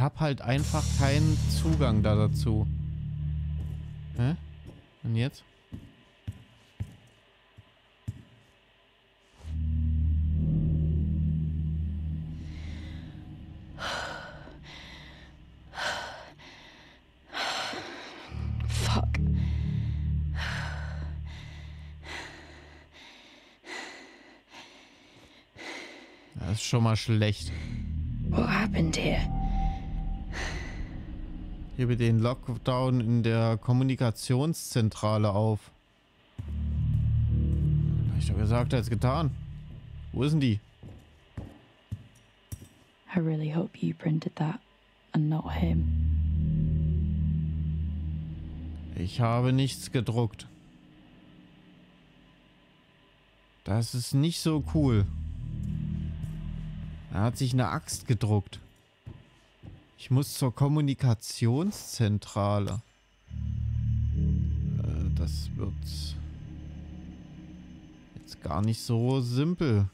Ich habe halt einfach keinen Zugang da dazu. Hä? Und jetzt? Fuck. Das ist schon mal schlecht. What happened here? Hebe den Lockdown in der Kommunikationszentrale auf. Hab ich doch gesagt, als getan. Wo ist denn die? I really hope you printed that and not him. Ich habe nichts gedruckt. Das ist nicht so cool. Er hat sich eine Axt gedruckt. Ich muss zur Kommunikationszentrale. Äh, das wird jetzt gar nicht so simpel.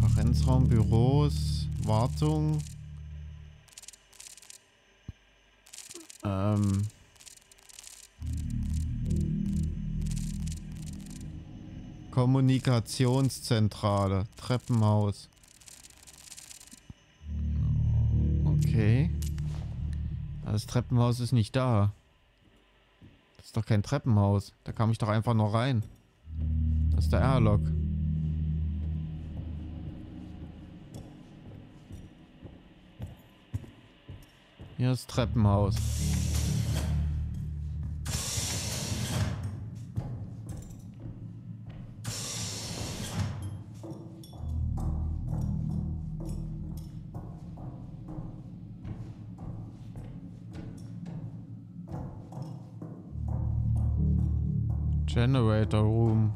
Konferenzraum, Büros, Wartung. Ähm. Kommunikationszentrale, Treppenhaus. Das Treppenhaus ist nicht da. Das ist doch kein Treppenhaus. Da kam ich doch einfach nur rein. Das ist der Airlock. Hier ist Treppenhaus. Generator Room.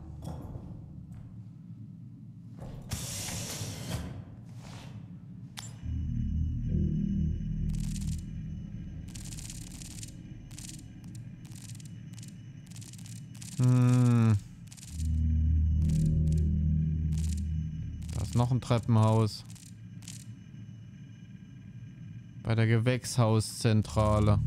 Hm. Noch ein Treppenhaus. Bei der Gewächshauszentrale.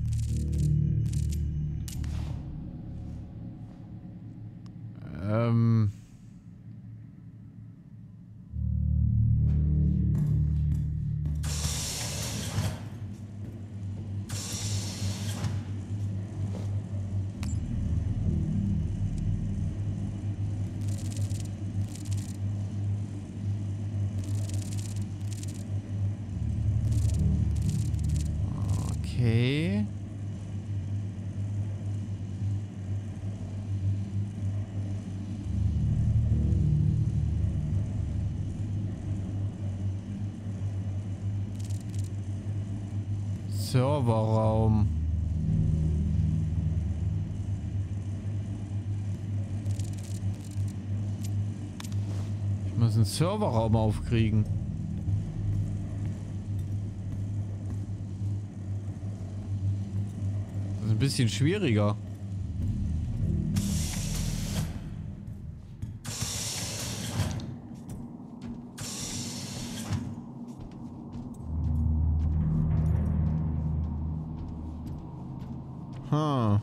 Serverraum. Ich muss einen Serverraum aufkriegen. Das ist ein bisschen schwieriger. Huh.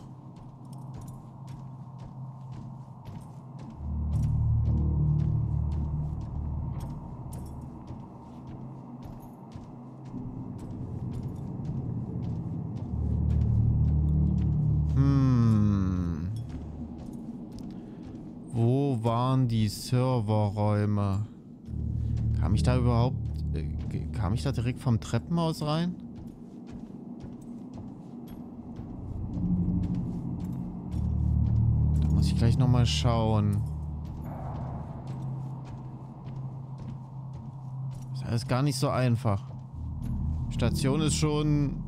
Hm. Wo waren die Serverräume? Kam ich da überhaupt... äh, Kam ich da direkt vom Treppenhaus rein? Da muss ich gleich nochmal schauen. Das ist alles gar nicht so einfach. Station ist schon...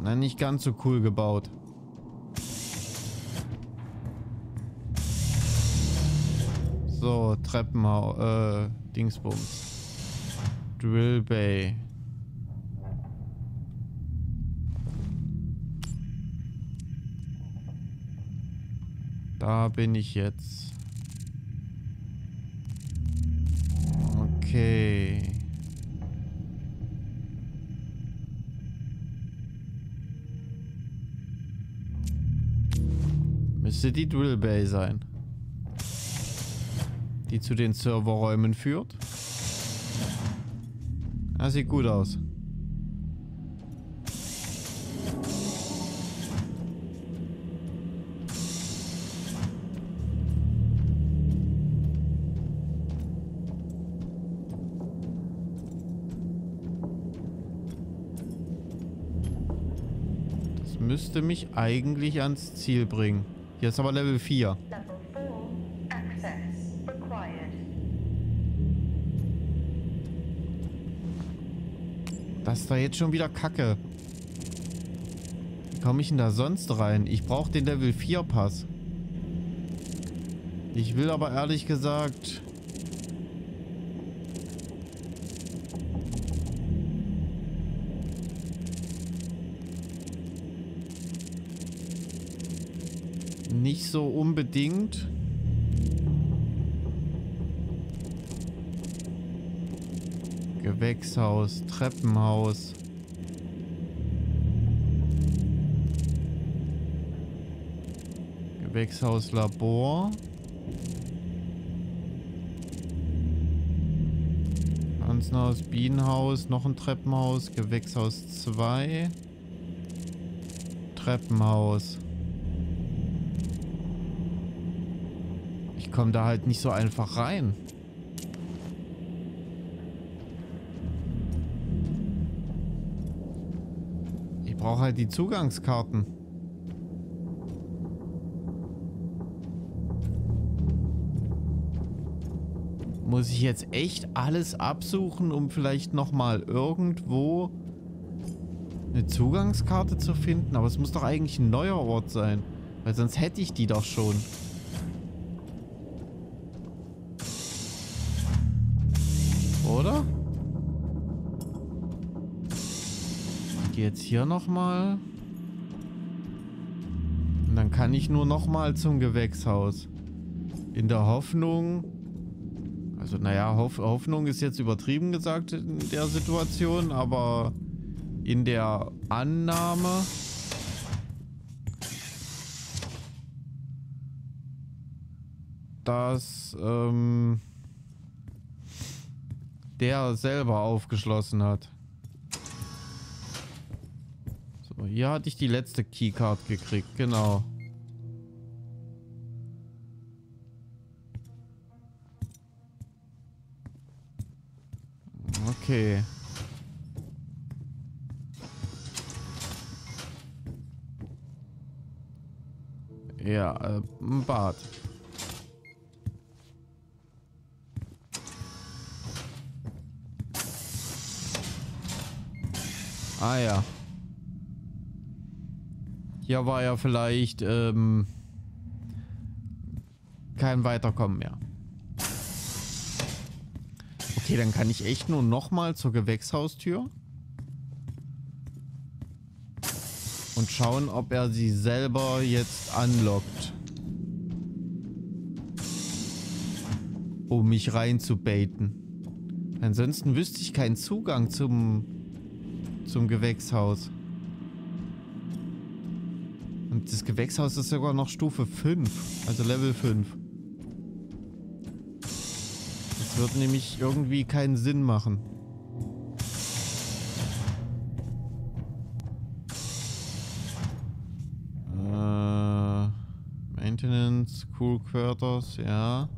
Na, nicht ganz so cool gebaut. So, Treppenhaus, äh, Dingsbums. Drill Bay. Da bin ich jetzt. Okay. Müsste die Drill Bay sein. Die zu den Serverräumen führt. Das sieht gut aus. Müsste mich eigentlich ans Ziel bringen. Hier ist aber Level 4. Level 4. Access required. Das ist da jetzt schon wieder Kacke. Wie komme ich denn da sonst rein? Ich brauche den Level 4 Pass. Ich will aber ehrlich gesagt... Nicht so unbedingt. Gewächshaus, Treppenhaus. Gewächshaus, Labor. Pflanzenhaus, Bienenhaus, noch ein Treppenhaus, Gewächshaus 2. Treppenhaus. Ich komme da halt nicht so einfach rein. Ich brauche halt die Zugangskarten. Muss ich jetzt echt alles absuchen, um vielleicht nochmal irgendwo eine Zugangskarte zu finden? Aber es muss doch eigentlich ein neuer Ort sein. Weil sonst hätte ich die doch schon. Gehe jetzt hier nochmal. Und dann kann ich nur nochmal zum Gewächshaus. In der Hoffnung... Also naja, Hoff Hoffnung ist jetzt übertrieben gesagt in der Situation, aber in der Annahme... dass ähm, der selber aufgeschlossen hat. So, hier hatte ich die letzte Keycard gekriegt, genau. Okay. Ja, äh, Bad. Ah ja. Hier war ja vielleicht ähm, kein Weiterkommen mehr. Okay, dann kann ich echt nur nochmal zur Gewächshaustür. Und schauen, ob er sie selber jetzt anlockt. Um mich reinzubaiten. Ansonsten wüsste ich keinen Zugang zum, zum Gewächshaus. Das Gewächshaus ist sogar noch Stufe 5. Also Level 5. Das wird nämlich irgendwie keinen Sinn machen. Äh, Maintenance, Cool Quarters, ja.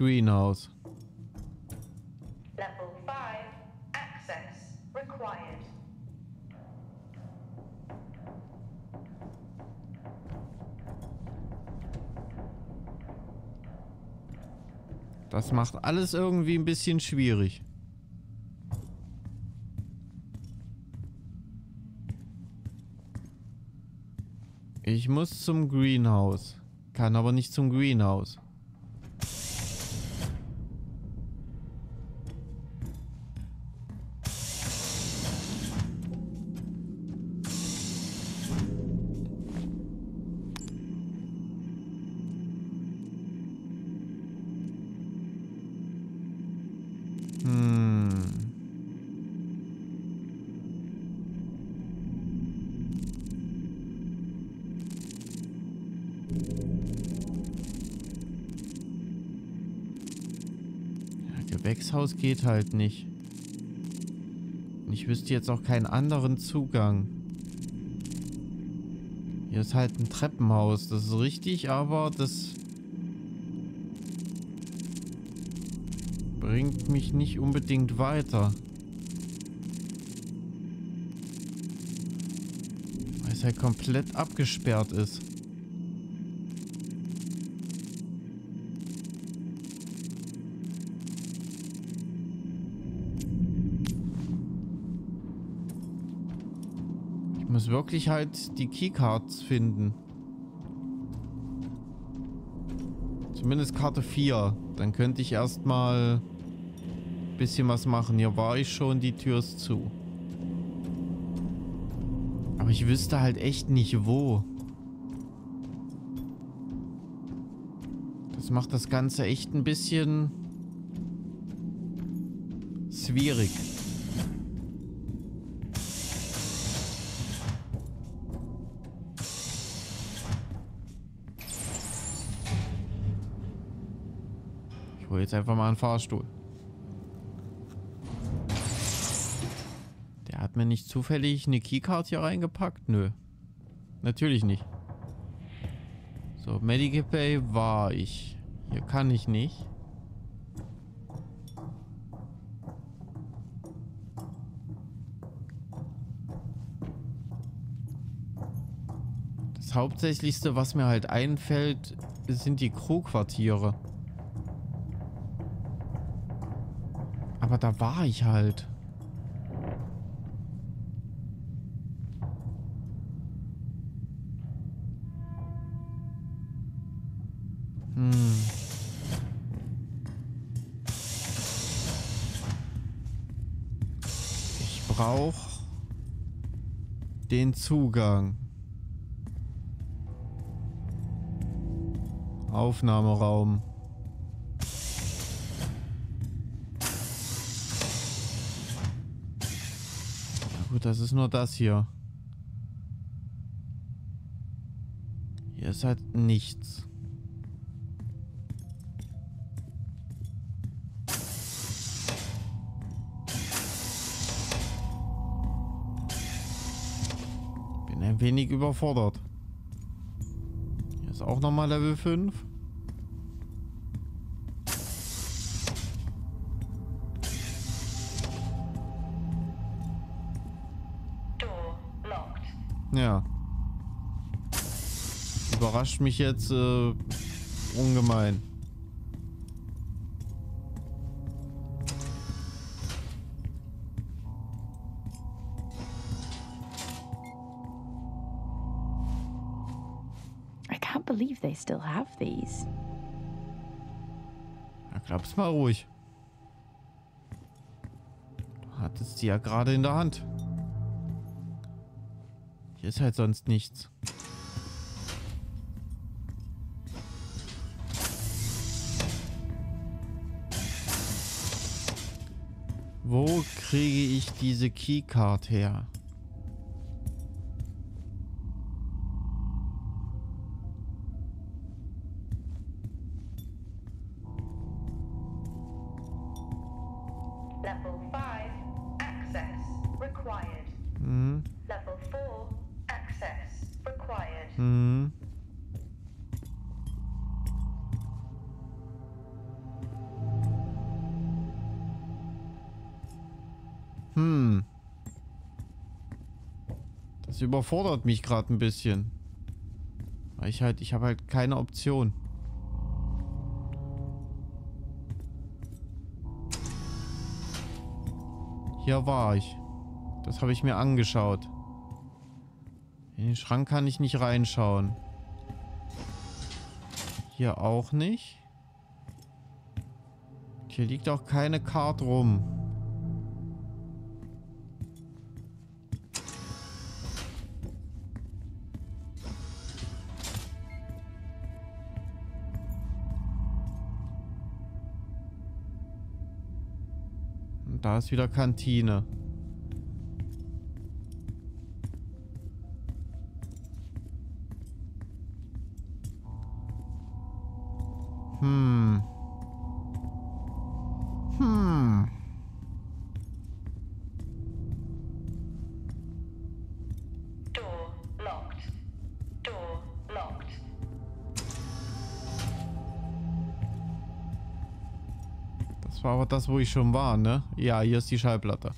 Greenhouse. Level 5. Access required. Das macht alles irgendwie ein bisschen schwierig. Ich muss zum Greenhouse. Kann aber nicht zum Greenhouse. Geht halt nicht. Und ich wüsste jetzt auch keinen anderen Zugang. Hier ist halt ein Treppenhaus, das ist richtig, aber das bringt mich nicht unbedingt weiter. Weil es halt komplett abgesperrt ist. Wirklich halt die Keycards finden. Zumindest Karte 4. Dann könnte ich erstmal ein bisschen was machen. Hier war ich schon, die Tür ist zu. Aber ich wüsste halt echt nicht wo. Das macht das Ganze echt ein bisschen schwierig. Jetzt einfach mal einen Fahrstuhl. Der hat mir nicht zufällig eine Keycard hier reingepackt? Nö. Natürlich nicht. So, Medical Bay war ich. Hier kann ich nicht. Das Hauptsächlichste, was mir halt einfällt, sind die Crewquartiere. Aber da war ich halt. Hm. Ich brauche den Zugang. Aufnahmeraum. Gut, das ist nur das hier. Hier ist halt nichts. Bin ein wenig überfordert. Hier ist auch nochmal Level 5. Ja. Überrascht mich jetzt äh, ungemein. I can't believe they still have these. Ja, glaub's mal ruhig. Du hattest sie ja gerade in der Hand. Hier ist halt sonst nichts. Wo kriege ich diese Keycard her? Überfordert mich gerade ein bisschen. Weil ich halt, ich habe halt keine Option. Hier war ich. Das habe ich mir angeschaut. In den Schrank kann ich nicht reinschauen. Hier auch nicht. Hier liegt auch keine Karte rum. Da ist wieder Kantine. Das war aber das, wo ich schon war, ne? Ja, hier ist die Schallplatte.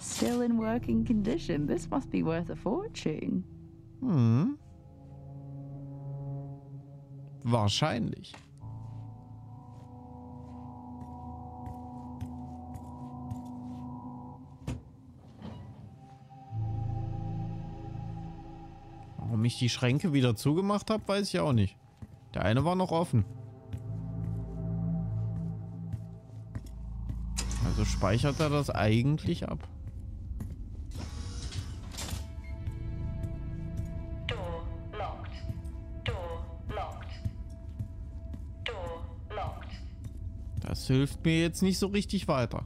Still in working condition. This must be worth a fortune. Hm. Wahrscheinlich. Warum ich die Schränke wieder zugemacht habe, weiß ich auch nicht. Der eine war noch offen. Speichert er das eigentlich ab. Das hilft mir jetzt nicht so richtig weiter.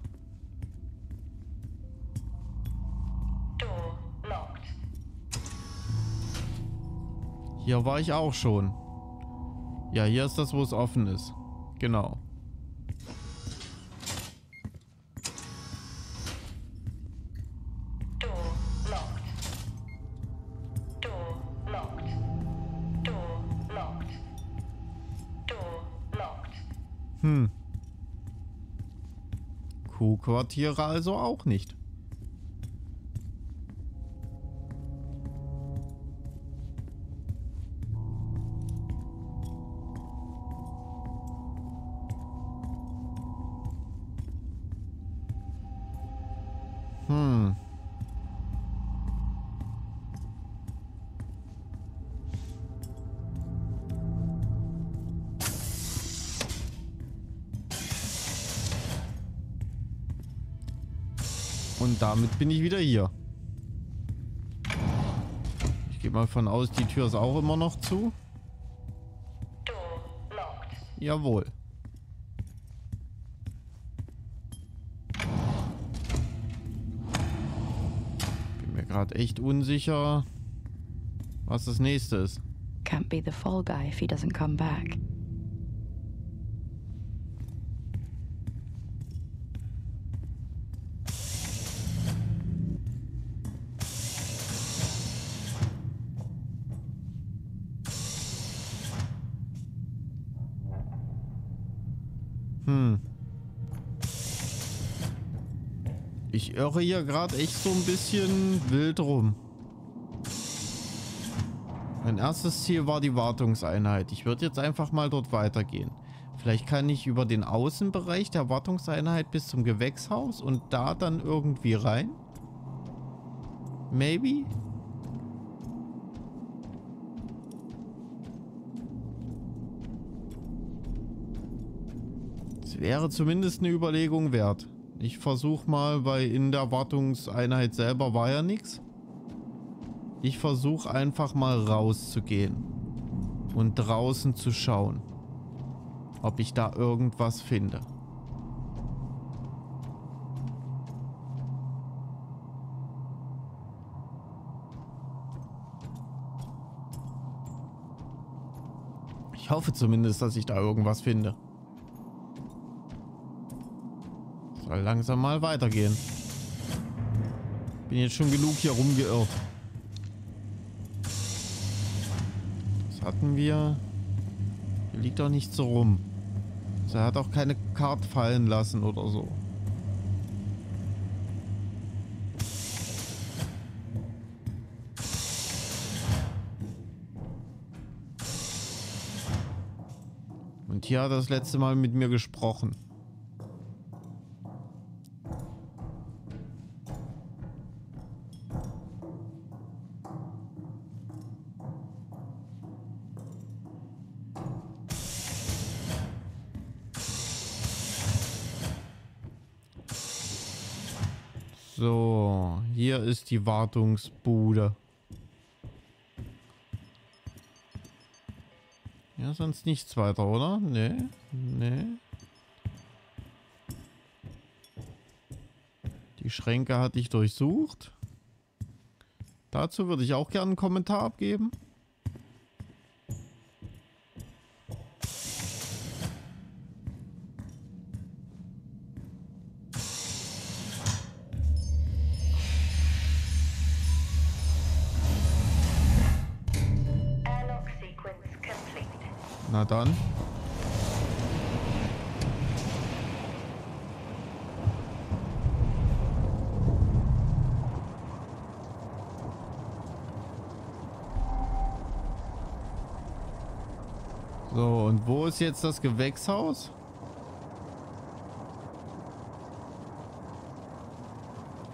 Hier war ich auch schon. Ja, hier ist das, wo es offen ist. Genau. Kuhquartiere also auch nicht. Und damit bin ich wieder hier. Ich gehe mal von aus, die Tür ist auch immer noch zu. Jawohl. Bin mir gerade echt unsicher, was das nächste ist. Can't be the fall guy if he doesn't come back. Ich irre hier gerade echt so ein bisschen wild rum. Mein erstes Ziel war die Wartungseinheit. Ich würde jetzt einfach mal dort weitergehen. Vielleicht kann ich über den Außenbereich der Wartungseinheit bis zum Gewächshaus und da dann irgendwie rein? Maybe? Es wäre zumindest eine Überlegung wert. Ich versuche mal, weil in der Wartungseinheit selber war ja nichts. Ich versuche einfach mal rauszugehen und draußen zu schauen, ob ich da irgendwas finde. Ich hoffe zumindest, dass ich da irgendwas finde. Soll langsam mal weitergehen. Bin jetzt schon genug hier rumgeirrt. Was hatten wir? Hier liegt doch nichts so rum. Also er hat auch keine Karte fallen lassen oder so. Und hier hat er das letzte Mal mit mir gesprochen. So, hier ist die Wartungsbude. Ja, sonst nichts weiter, oder? Nee, nee. Die Schränke hatte ich durchsucht. Dazu würde ich auch gerne einen Kommentar abgeben. Na dann. So, und wo ist jetzt das Gewächshaus?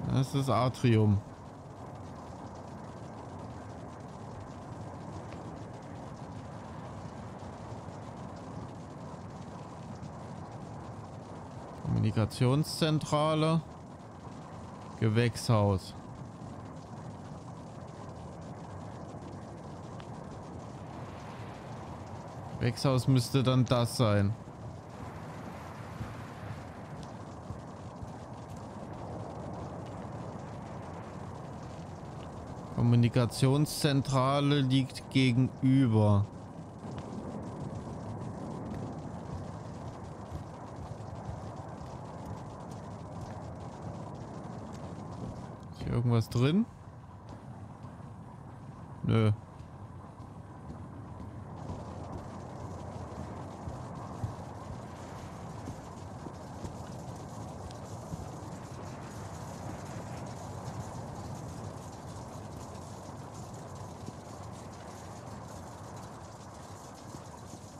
Das ist das Atrium. Kommunikationszentrale. Gewächshaus. Gewächshaus müsste dann das sein. Kommunikationszentrale liegt gegenüber. Hier irgendwas drin? Nö.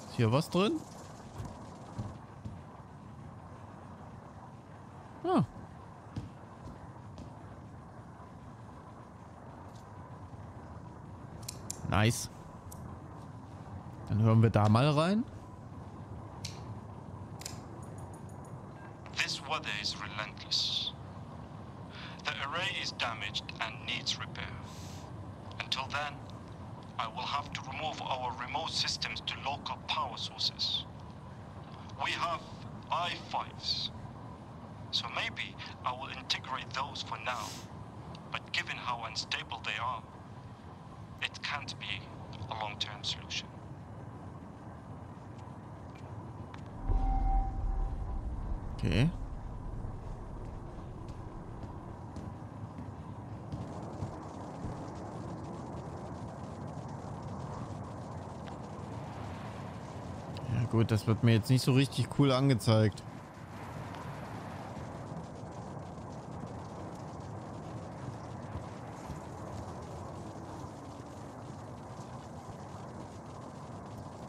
Ist hier was drin? Nice. Dann hören wir da mal rein. This weather is relentless. The array is damaged and needs repair. Until then, I will have to remove our remote systems to local power sources. We have i5s, so maybe I will integrate those for now. But given how unstable they are, it can't be a long-term solution. Okay. Ja gut, das wird mir jetzt nicht so richtig cool angezeigt.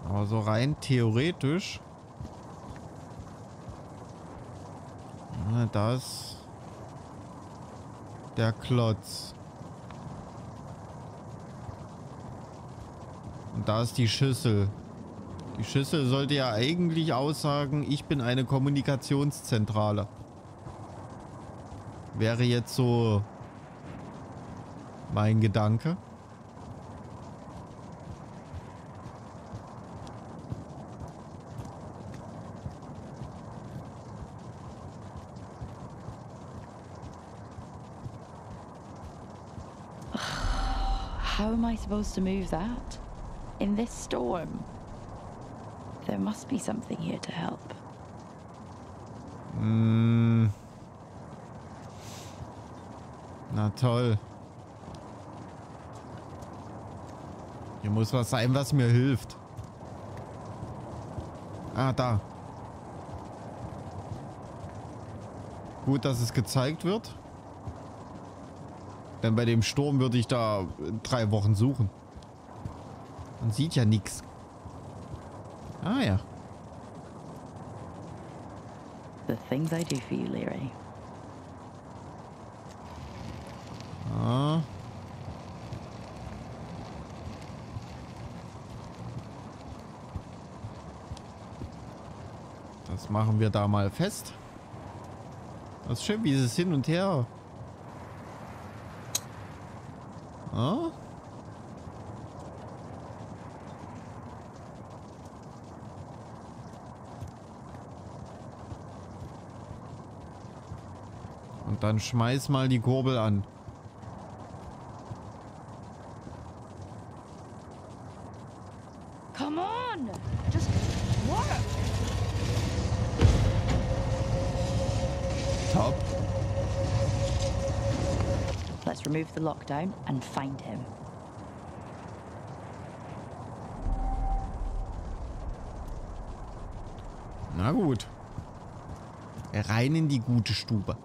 Aber so rein theoretisch Ah, da ist der Klotz. Und da ist die Schüssel. Die Schüssel sollte ja eigentlich aussagen, ich bin eine Kommunikationszentrale. Wäre jetzt so mein Gedanke. Supposed to move that? In this storm? There must be something here to help. Mm. Na toll. Hier muss was sein, was mir hilft. Ah, da. Gut, dass es gezeigt wird. Denn bei dem Sturm würde ich da drei Wochen suchen. Man sieht ja nichts. Ah ja. The things I do for you, Leary. Ah. Das machen wir da mal fest. Das ist schön, wie es hin und her. Ah. Und dann schmeiß mal die Kurbel an. Lockdown and find him. Na gut. Rein in die gute Stube.